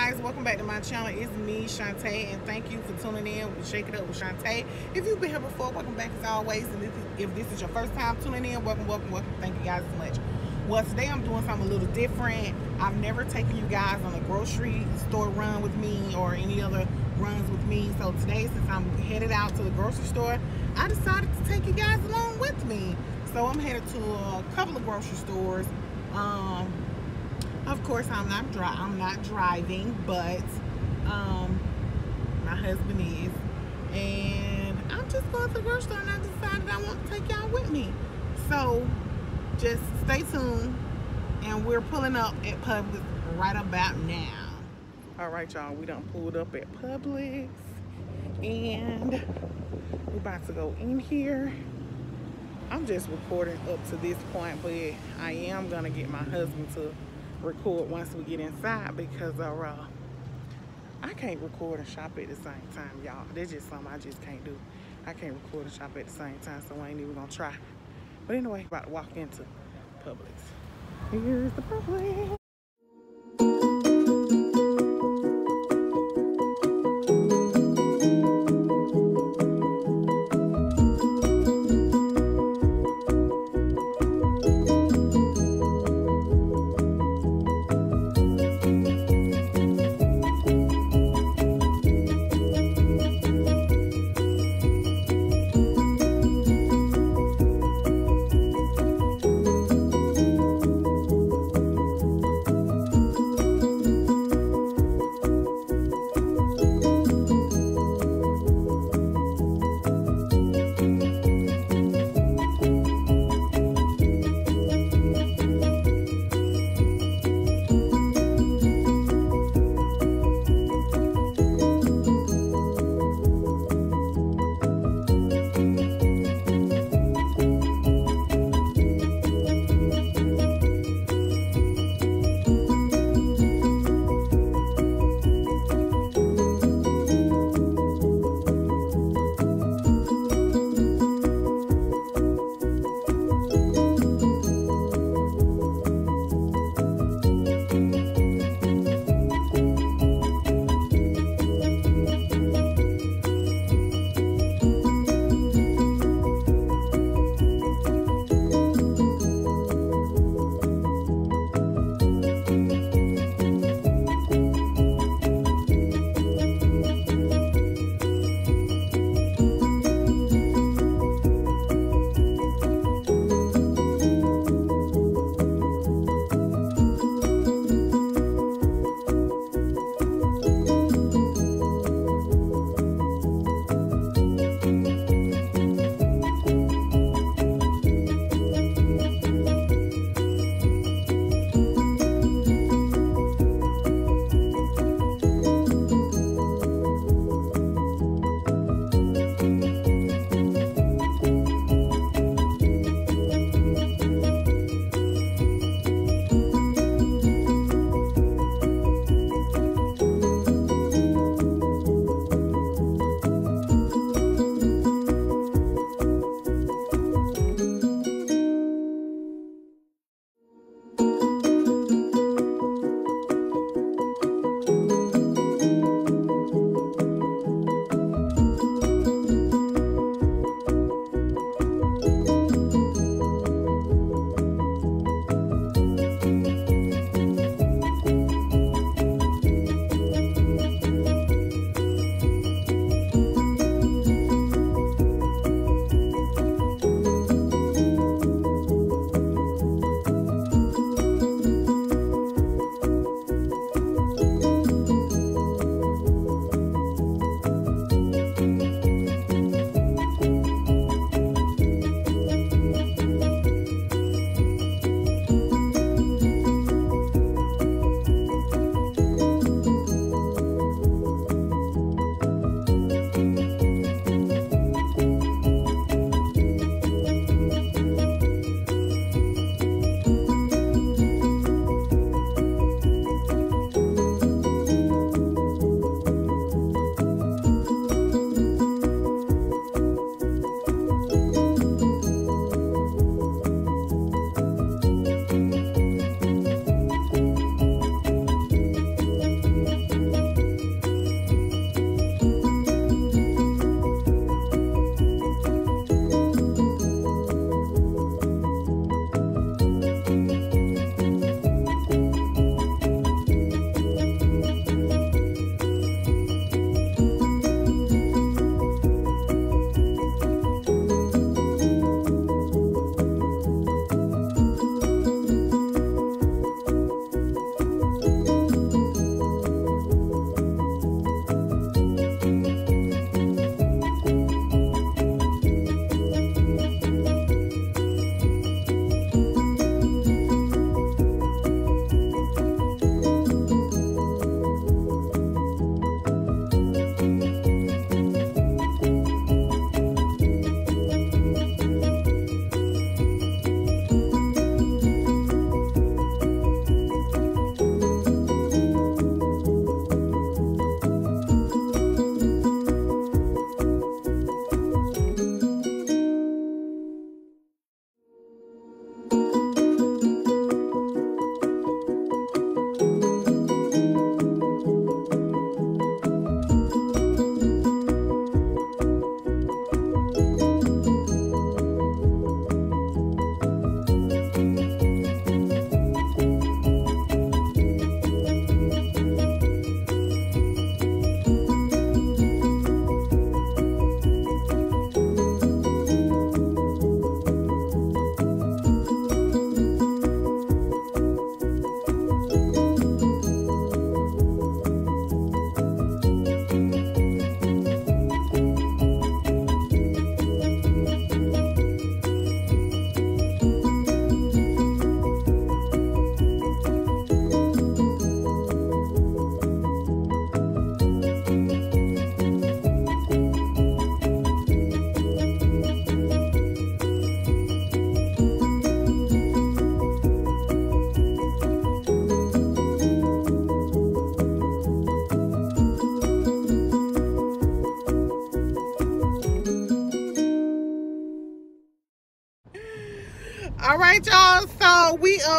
guys welcome back to my channel. It's me Shante and thank you for tuning in. With shake it up with Shante if you've been here before welcome back as always. And if, if this is your first time tuning in welcome welcome welcome. Thank you guys so much. Well today i'm doing something a little different. I've never taken you guys on a grocery store run with me or any other runs with me. So today since i'm headed out to the grocery store i decided to take you guys along with me. So i'm headed to a couple of grocery stores um of course i'm not dry i'm not driving but um my husband is. And i'm just going to the grocery store and i decided i want to take y'all with me. So just stay tuned and we're pulling up at publix right about now. All right y'all we done pulled up at publix and we're about to go in here. I'm just recording up to this point but i am gonna get my husband to record once we get inside because uh, I can't record and shop at the same time, y'all. That's just something I just can't do. I can't record and shop at the same time, so I ain't even gonna try. But anyway, about to walk into Publix. Here's the Publix.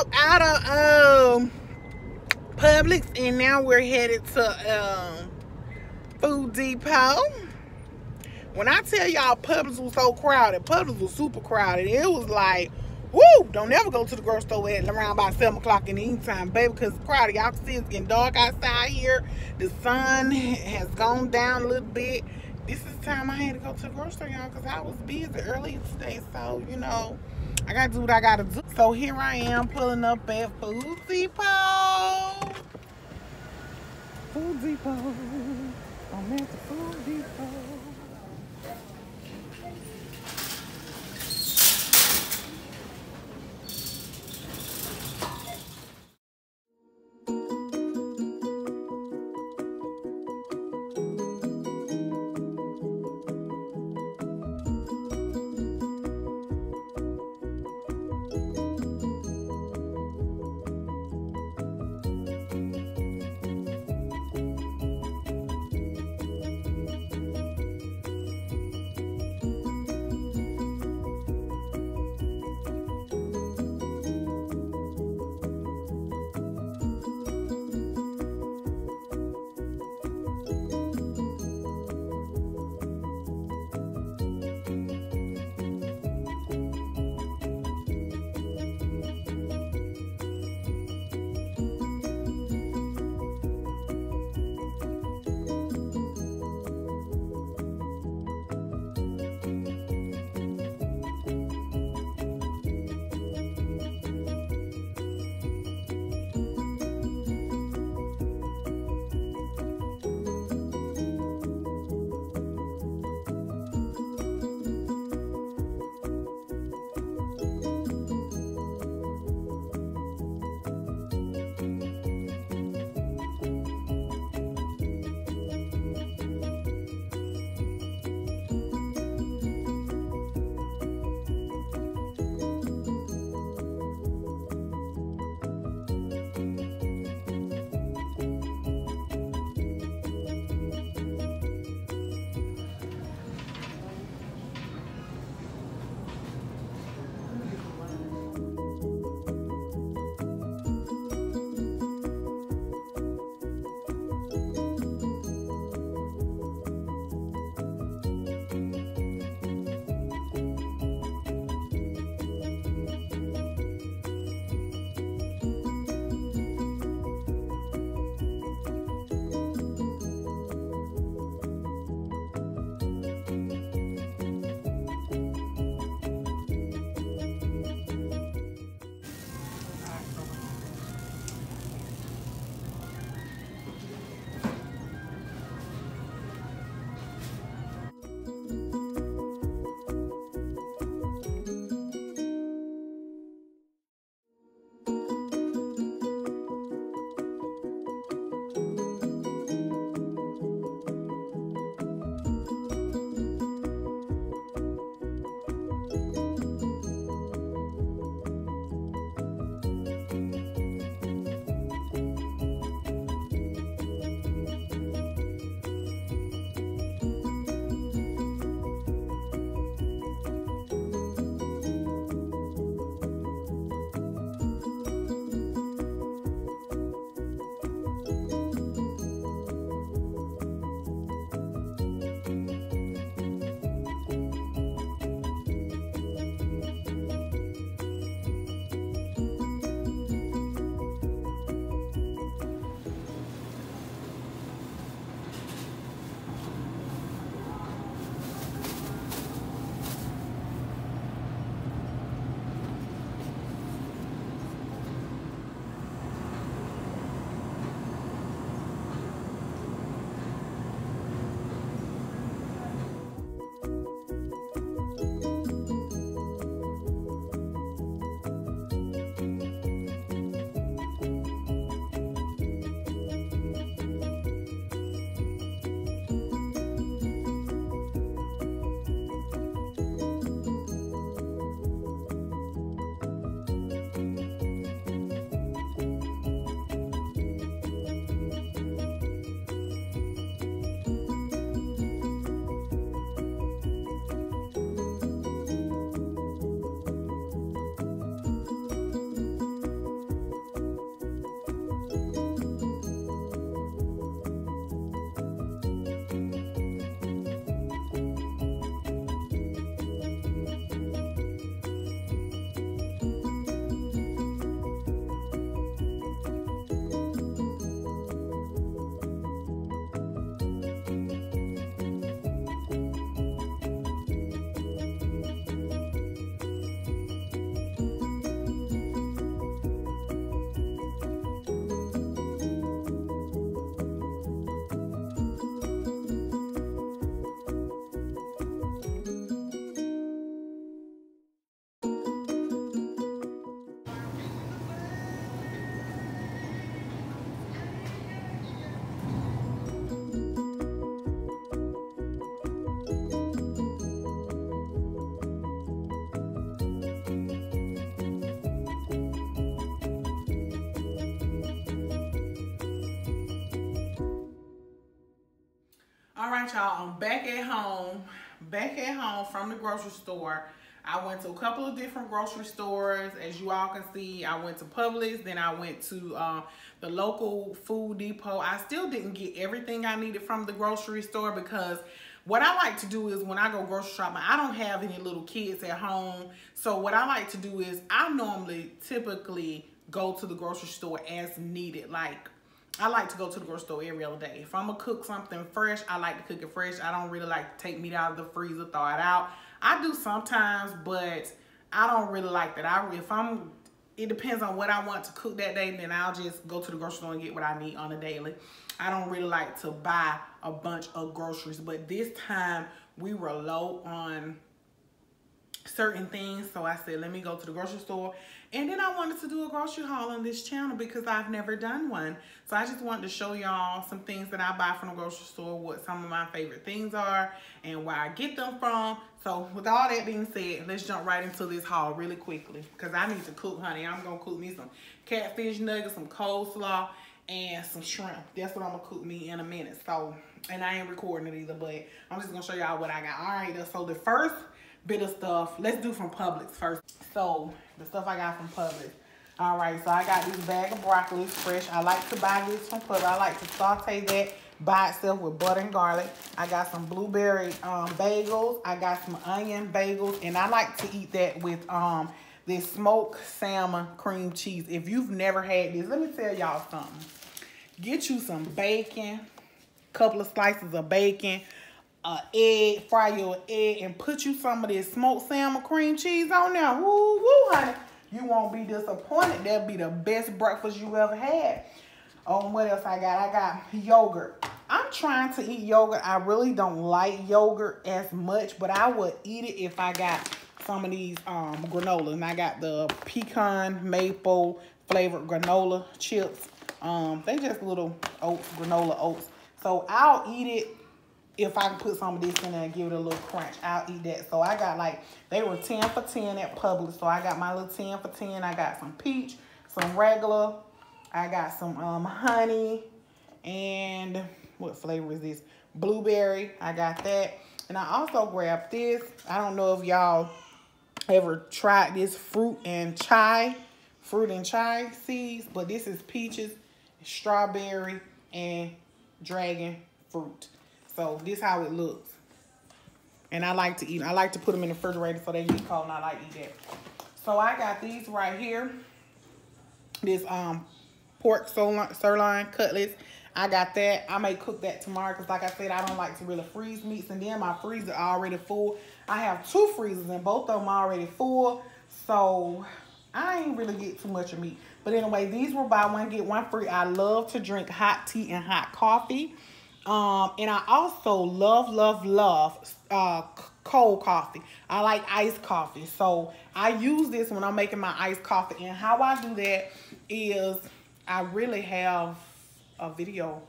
Up out of um Publix and now we're headed to um Food Depot. When I tell y'all Publix was so crowded, Publix was super crowded. It was like, whoo, don't ever go to the grocery store at around about 7 o'clock in the evening time, baby, because it's crowded. Y'all can see it's getting dark outside here. The sun has gone down a little bit. This is the time I had to go to the grocery store, y'all, because I was busy earlier today. So, you know, I got to do what I got to do. So here I am pulling up at Food Depot. Food Depot. I'm at the Food Depot. Right, y'all, I'm back at home, back at home from the grocery store. I went to a couple of different grocery stores. As you all can see, I went to Publix, then I went to uh, the local food depot. I still didn't get everything I needed from the grocery store because what I like to do is when I go grocery shopping, I don't have any little kids at home. So what I like to do is I normally typically go to the grocery store as needed. Like I like to go to the grocery store every other day. If I'm gonna cook something fresh, I like to cook it fresh. I don't really like to take meat out of the freezer, thaw it out. I do sometimes, but I don't really like that. I if I'm it depends on what I want to cook that day, then I'll just go to the grocery store and get what I need on a daily. I don't really like to buy a bunch of groceries, but this time we were low on certain things. So I said, let me go to the grocery store. And then I wanted to do a grocery haul on this channel because I've never done one. So I just wanted to show y'all some things that I buy from the grocery store, what some of my favorite things are, and where I get them from. So with all that being said, let's jump right into this haul really quickly because I need to cook, honey. I'm going to cook me some catfish nuggets, some coleslaw, and some shrimp. That's what I'm to cook me in a minute. So, and I ain't recording it either, but I'm just to show y'all what I got. All right, so the first bit of stuff. Let's do from Publix first. So the stuff I got from Publix. All right, so I got this bag of broccoli fresh. I like to buy this from Publix. I like to saute that by itself with butter and garlic. I got some blueberry um, bagels. I got some onion bagels. And I like to eat that with um, this smoked salmon cream cheese. If you've never had this, let me tell y'all something. Get you some bacon, couple of slices of bacon, a egg, fry your egg, and put you some of this smoked salmon cream cheese on there. Woo, woo, honey. You won't be disappointed. That'll be the best breakfast you ever had. Oh, what else I got? I got yogurt. I'm trying to eat yogurt. I really don't like yogurt as much, but I would eat it if I got some of these um, granola. And I got the pecan maple flavored granola chips. Um, they just little oats, granola oats. So I'll eat it if I can put some of this in there and give it a little crunch, I'll eat that. So I got like, they were 10 for 10 at Publix. So I got my little 10 for 10. I got some peach, some regular. I got some um, honey. And what flavor is this? Blueberry. I got that. And I also grabbed this. I don't know if y'all ever tried this fruit and chai. Fruit and chai seeds. But this is peaches, strawberry, and dragon fruit. So this how it looks. And I like to eat. I like to put them in the refrigerator so they get cold and I like eat that. So I got these right here. This um pork sirloin cutlets. I got that. I may cook that tomorrow because like I said, I don't like to really freeze meats. And then my freezer already full. I have two freezers and both of them are already full. So I ain't really get too much of meat. But anyway, these were buy one, get one free. I love to drink hot tea and hot coffee. Um, and I also love, love, love uh, cold coffee. I like iced coffee. So I use this when I'm making my iced coffee. And how I do that is I really have a video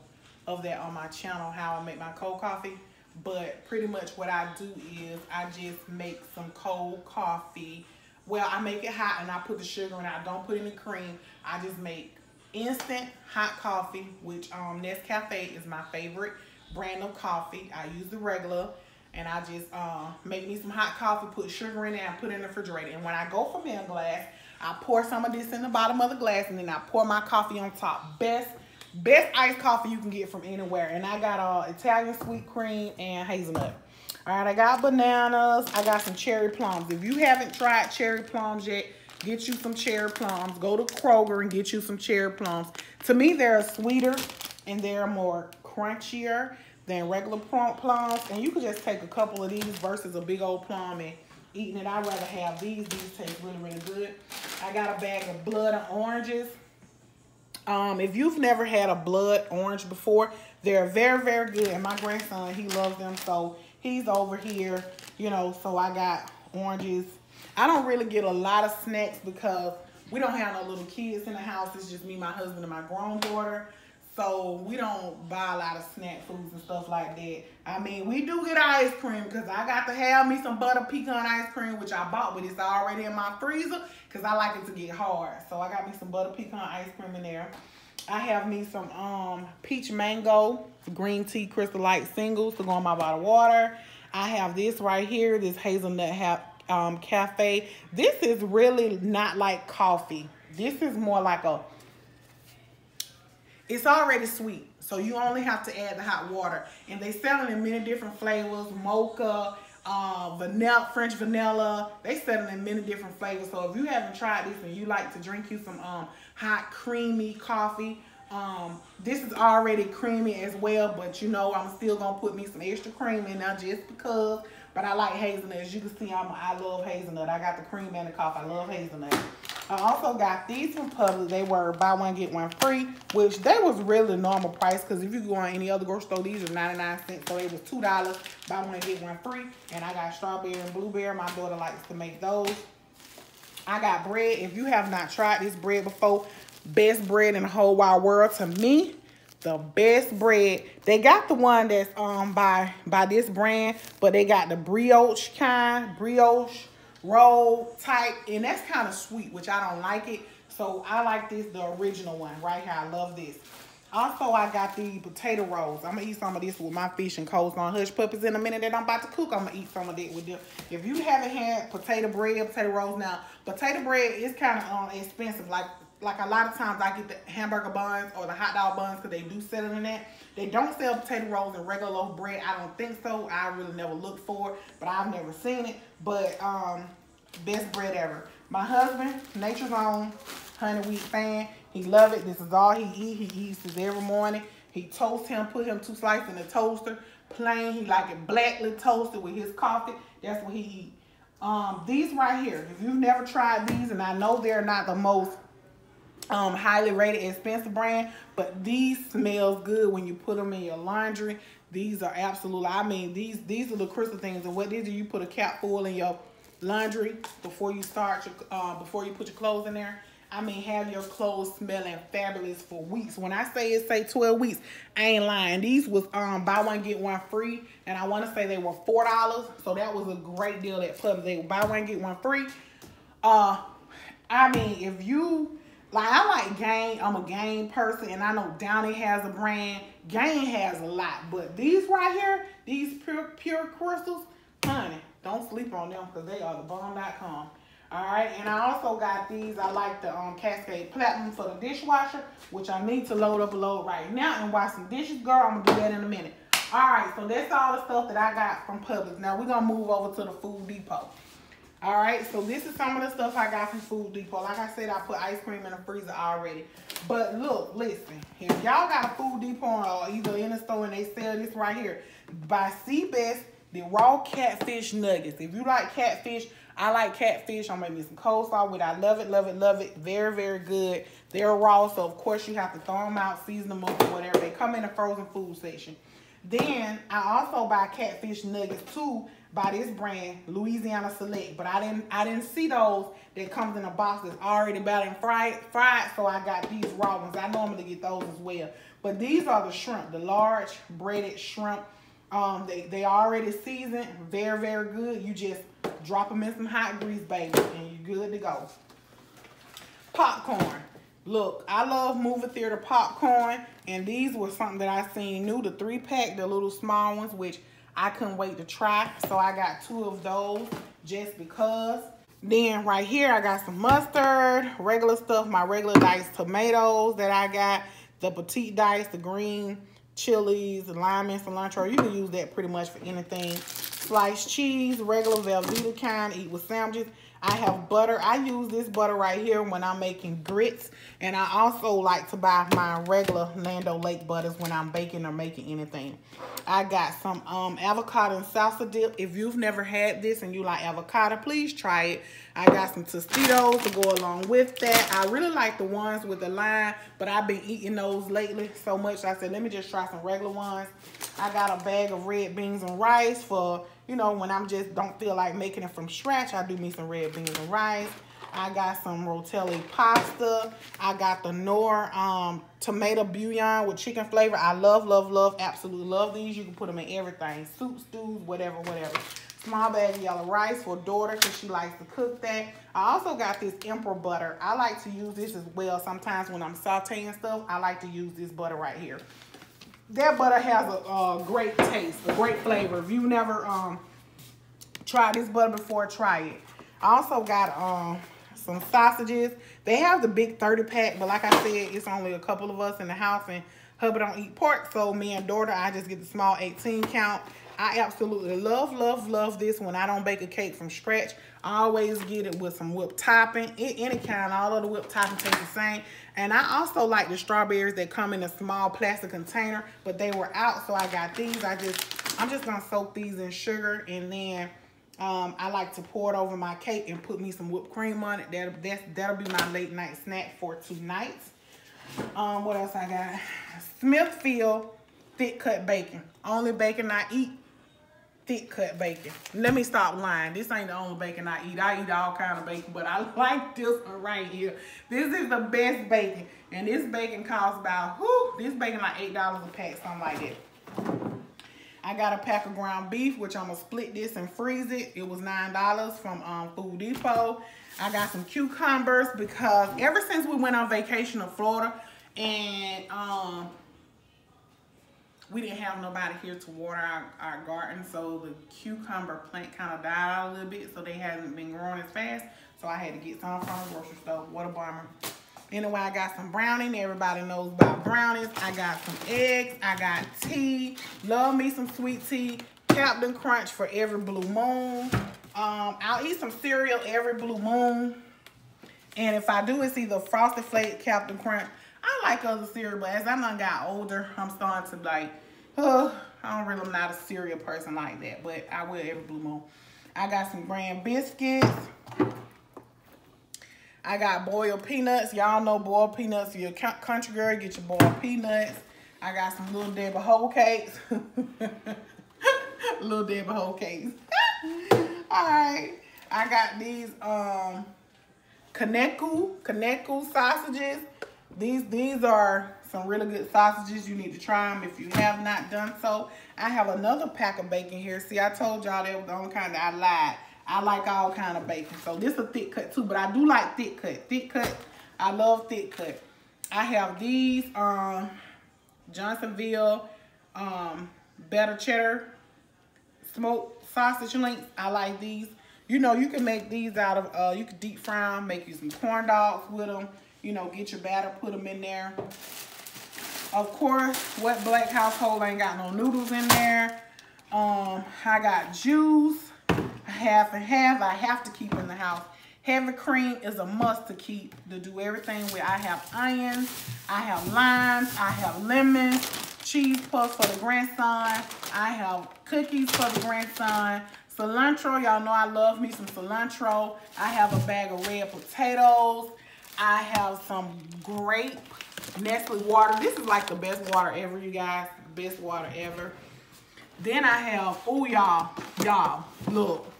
of that on my channel, how I make my cold coffee. But pretty much what I do is I just make some cold coffee. Well, I make it hot and I put the sugar in. I don't put any cream. I just make instant hot coffee, which um, Nescafe is my favorite brand of coffee. I use the regular and I just uh, make me some hot coffee, put sugar in it, and put it in the refrigerator. And when I go from in glass, I pour some of this in the bottom of the glass and then I pour my coffee on top. Best best iced coffee you can get from anywhere. And I got uh, Italian sweet cream and hazelnut. All right, I got bananas. I got some cherry plums. If you haven't tried cherry plums yet, Get you some cherry plums. Go to Kroger and get you some cherry plums. To me, they're sweeter and they're more crunchier than regular plums. And you could just take a couple of these versus a big old plum and eating it. I'd rather have these. These taste really, really good. I got a bag of blood and oranges. Um, if you've never had a blood orange before, they're very, very good. And my grandson, he loves them. So he's over here, you know, so I got oranges I don't really get a lot of snacks because we don't have no little kids in the house. It's just me, my husband, and my grown daughter. So we don't buy a lot of snack foods and stuff like that. I mean, we do get ice cream because I got to have me some butter pecan ice cream, which I bought, but it's already in my freezer because I like it to get hard. So I got me some butter pecan ice cream in there. I have me some um peach mango green tea crystal light singles to go in my bottled water. I have this right here, this hazelnut ha um, cafe. This is really not like coffee. This is more like a, it's already sweet. So you only have to add the hot water. And they sell it in many different flavors, mocha, uh, vanilla, French vanilla. They sell it in many different flavors. So if you haven't tried this and you like to drink you some um, hot, creamy coffee, um, this is already creamy as well, but you know, I'm still gonna put me some extra cream in now just because. But I like hazelnut. As you can see, I'm, I love hazelnut. I got the cream and the coffee. I love hazelnut. I also got these from Publix. They were buy one, get one free, which they was really normal price because if you go on any other grocery store, these are 99 cents. So it was $2, buy one, get one free. And I got strawberry and blueberry. My daughter likes to make those. I got bread. If you have not tried this bread before, best bread in the whole wide world to me the best bread. They got the one that's um by by this brand but they got the brioche kind brioche roll type and that's kind of sweet which i don't like it. So i like this the original one right here. I love this. Also i got the potato rolls. I'm gonna eat some of this with my fish and coleslaw on hush puppies in a minute that i'm about to cook. I'm gonna eat some of that with them. If you haven't had potato bread potato rolls now potato bread is kind of um expensive. Like like a lot of times I get the hamburger buns or the hot dog buns because they do sell it in that. They don't sell potato rolls and regular loaf bread. I don't think so. I really never looked for it, but I've never seen it. But um, best bread ever. My husband, Nature's Own honey wheat fan. He love it. This is all he eat. He eats this every morning. He toast him, put him two slices in the toaster, plain. He like it blackly toasted with his coffee. That's what he eat. Um, these right here, if you've never tried these, and I know they're not the most um, highly rated expensive brand, but these smells good when you put them in your laundry. These are absolutely, I mean, these these are the crystal things. And what these do, you put a cap full in your laundry before you start your, uh, before you put your clothes in there. I mean, have your clothes smelling fabulous for weeks. When I say it say 12 weeks, I ain't lying. These was um buy one, get one free. And I want to say they were $4. So that was a great deal at Publix. They buy one, get one free. Uh, I mean, if you like I like Gain. I'm a Gain person, and I know Downy has a brand. Gain has a lot, but these right here, these pure pure crystals, honey, don't sleep on them because they are the bomb.com. All right, and I also got these. I like the um, Cascade Platinum for the dishwasher, which I need to load up a load right now and wash some dishes, girl. I'm gonna do that in a minute. All right, so that's all the stuff that I got from Publix. Now we're gonna move over to the Food Depot. All right, so this is some of the stuff I got from Food Depot. Like I said, I put ice cream in the freezer already. But look, listen, if y'all got a Food Depot or either in the store and they sell this right here, by Seabest, the raw catfish nuggets. If you like catfish, I like catfish. I'm making some coleslaw with it. I love it, love it, love it. Very, very good. They're raw, so of course you have to throw them out, season them up, or whatever. They come in the frozen food section. Then I also buy catfish nuggets too by this brand, Louisiana Select. But I didn't I didn't see those that comes in a box that's already about and fried, fried, so I got these raw ones. I normally get those as well. But these are the shrimp, the large breaded shrimp. Um, they, they already seasoned, very, very good. You just drop them in some hot grease, baby, and you're good to go. Popcorn. Look, I love movie theater popcorn, and these were something that I seen new, the three pack, the little small ones, which I couldn't wait to try. So I got two of those just because. Then right here, I got some mustard, regular stuff, my regular diced tomatoes that I got, the petite dice, the green chilies, the lime and cilantro. You can use that pretty much for anything. Sliced cheese, regular Velveeta kind, eat with sandwiches. I have butter. I use this butter right here when I'm making grits. And I also like to buy my regular Land O'Lakes butters when I'm baking or making anything. I got some um, avocado and salsa dip. If you've never had this and you like avocado, please try it. I got some Tostitos to go along with that. I really like the ones with the lime, but I've been eating those lately so much. I said, let me just try some regular ones. I got a bag of red beans and rice for you know, when I'm just don't feel like making it from scratch, I do me some red beans and rice. I got some rotelli pasta. I got the Knorr um, tomato bouillon with chicken flavor. I love, love, love, absolutely love these. You can put them in everything. Soup, stews, whatever, whatever. small bag of yellow rice for daughter because she likes to cook that. I also got this emperor butter. I like to use this as well. Sometimes when I'm sauteing stuff, I like to use this butter right here. That butter has a, a great taste, a great flavor. If you've never um, tried this butter before, try it. I also got um, some sausages. They have the big 30 pack, but like I said, it's only a couple of us in the house and hubby don't eat pork. So me and daughter, I just get the small 18 count. I absolutely love, love, love this when I don't bake a cake from scratch. I always get it with some whipped topping, any kind. All of the whipped topping tastes the same. And I also like the strawberries that come in a small plastic container, but they were out, so I got these. I just, I'm just gonna soak these in sugar, and then um, I like to pour it over my cake and put me some whipped cream on it. That'll, that's, that'll be my late night snack for tonight. Um, what else I got? Smithfield thick cut bacon. Only bacon I eat thick cut bacon. Let me stop lying. This ain't the only bacon I eat. I eat all kind of bacon, but I like this one right here. This is the best bacon. And this bacon costs about, whoo, this bacon like $8 a pack, something like that. I got a pack of ground beef, which I'm to split this and freeze it. It was $9 from um, Food Depot. I got some cucumbers because ever since we went on vacation to Florida and um, we didn't have nobody here to water our, our garden, so the cucumber plant kind of died out a little bit, so they haven't been growing as fast. So I had to get some from the grocery store. What a bummer. Anyway, I got some brownie. Everybody knows about brownies. I got some eggs. I got tea. Love me some sweet tea. Captain Crunch for every blue moon. Um, I'll eat some cereal every blue moon. And if I do, it's either Frosted Flake, Captain Crunch. I like other cereal, but as I done got older, I'm starting to like, oh, I don't really, I'm not a cereal person like that, but I will every blue moon. I got some brand biscuits. I got boiled peanuts. Y'all know boiled peanuts. If you're a country girl, get your boiled peanuts. I got some Little Debbie whole cakes. Little Debbie whole cakes. All right. I got these um Conecuh, Conecuh sausages. These these are some really good sausages. You need to try them if you have not done so. I have another pack of bacon here. See, I told y'all that was the only kind that I lied. I like all kind of bacon. So this is a thick cut too, but I do like thick cut. Thick cut, I love thick cut. I have these um, Johnsonville um, better cheddar smoked sausage links. I like these. You know, you can make these out of, uh, you can deep fry them, make you some corn dogs with them. You know, get your batter, put them in there. Of course, what black household ain't got no noodles in there. Um, I got juice half and half I have to keep in the house. Heavy cream is a must to keep, to do everything with. I have onions, I have limes, I have lemons, cheese puffs for the grandson. I have cookies for the grandson. Cilantro, y'all know I love me some cilantro. I have a bag of red potatoes. I have some grape Nestle water. This is like the best water ever, you guys. Best water ever. Then I have, oh y'all, y'all, look.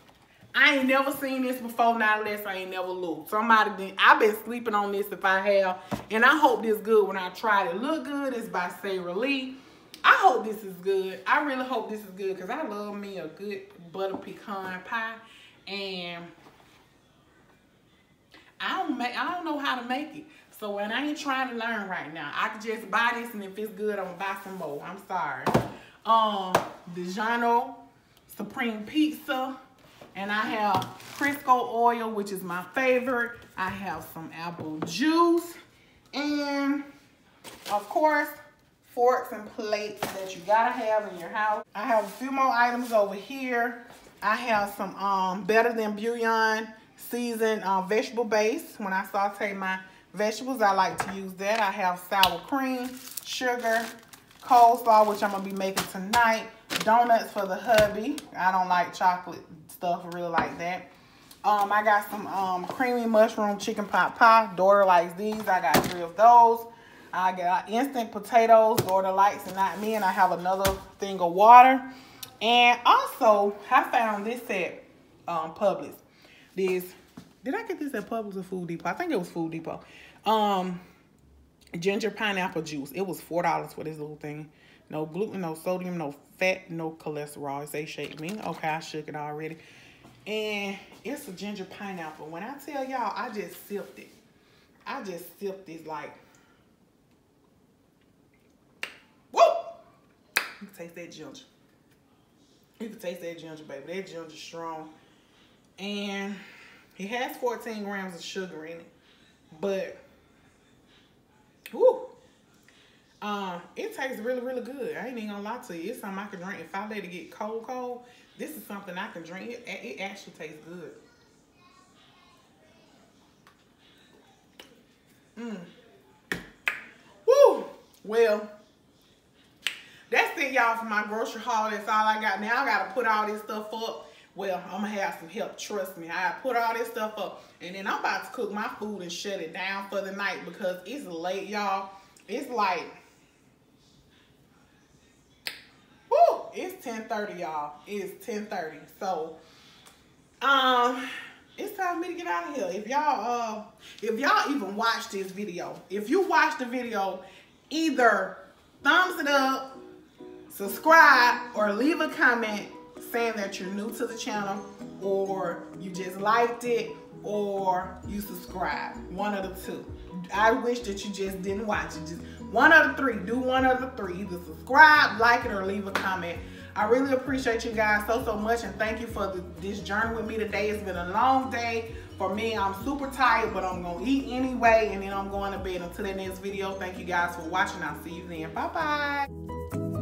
I ain't never seen this before, not unless I ain't never looked. Somebody did. I've been sleeping on this if I have. And I hope this good when I try it. Look good. It's by Sara Lee. I hope this is good. I really hope this is good because I love me a good butter pecan pie. And I don't make I don't know how to make it. So when I ain't trying to learn right now, I can just buy this and if it's good, I'm gonna buy some more. I'm sorry. Um DiGiorno Supreme Pizza. And I have Crisco oil, which is my favorite. I have some apple juice. And of course, forks and plates that you gotta have in your house. I have a few more items over here. I have some um, Better Than Bouillon seasoned uh, vegetable base. When I saute my vegetables, I like to use that. I have sour cream, sugar, coleslaw, which I'm gonna be making tonight, donuts for the hubby. I don't like chocolate stuff really like that. Um, I got some um, creamy mushroom chicken pot pie. Daughter likes these. I got three of those. I got instant potatoes. Daughter likes and not me. And I have another thing of water. And also, I found this at um, Publix. This, did I get this at Publix or Food Depot? I think it was Food Depot. Um, ginger pineapple juice. It was $4 for this little thing. No gluten, no sodium, no fat, no cholesterol. Say shake me. Okay, I shook it already. And it's a ginger pineapple. When I tell y'all, I just sipped it. I just sipped it like, whoa! You can taste that ginger. You can taste that ginger, baby. That ginger strong. And it has 14 grams of sugar in it. But, whoo, um, it tastes really, really good. I ain't even gonna lie to you. It's something I can drink. If I let it get cold, cold, this is something I can drink. It, it actually tastes good. Mmm. Woo! Well, that's it, y'all, for my grocery haul. That's all I got. Now I gotta put all this stuff up. Well, I'm gonna have some help, trust me. I put all this stuff up. And then I'm about to cook my food and shut it down for the night because it's late, y'all. It's like it's 10.30, y'all. It's 10.30. So, um, it's time for me to get out of here. If y'all, uh, if y'all even watch this video, if you watch the video, either thumbs it up, subscribe, or leave a comment saying that you're new to the channel, or you just liked it, or you subscribe. One of the two. I wish that you just didn't watch it. Just one of the three. Do one of the three. Either subscribe, like it, or leave a comment. I really appreciate you guys so, so much. And thank you for the, this journey with me today. It's been a long day. For me, I'm super tired, but I'm going to eat anyway. And then I'm going to bed. Until the next video, thank you guys for watching. I'll see you then. Bye-bye.